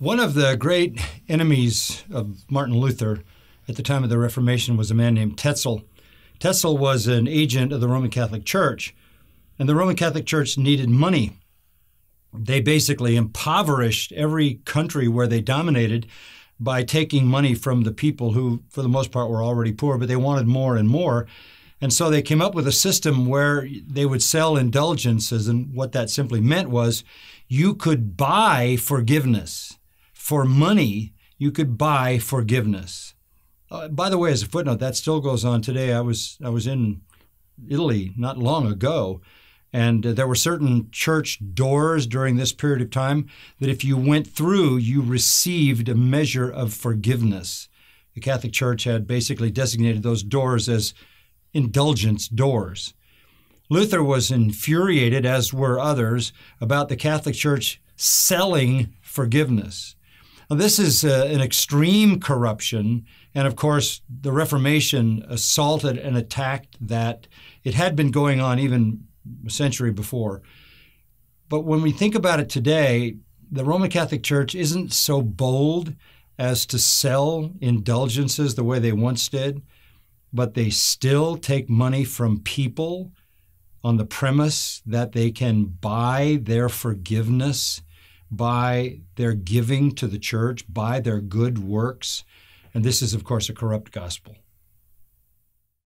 One of the great enemies of Martin Luther at the time of the Reformation was a man named Tetzel. Tetzel was an agent of the Roman Catholic Church, and the Roman Catholic Church needed money. They basically impoverished every country where they dominated by taking money from the people who, for the most part, were already poor, but they wanted more and more. And so they came up with a system where they would sell indulgences. And what that simply meant was you could buy forgiveness for money, you could buy forgiveness. Uh, by the way, as a footnote, that still goes on today. I was I was in Italy not long ago, and uh, there were certain church doors during this period of time that if you went through, you received a measure of forgiveness. The Catholic Church had basically designated those doors as indulgence doors. Luther was infuriated, as were others, about the Catholic Church selling forgiveness. This is uh, an extreme corruption, and of course, the Reformation assaulted and attacked that. It had been going on even a century before. But when we think about it today, the Roman Catholic Church isn't so bold as to sell indulgences the way they once did, but they still take money from people on the premise that they can buy their forgiveness by their giving to the church, by their good works. And this is, of course, a corrupt gospel.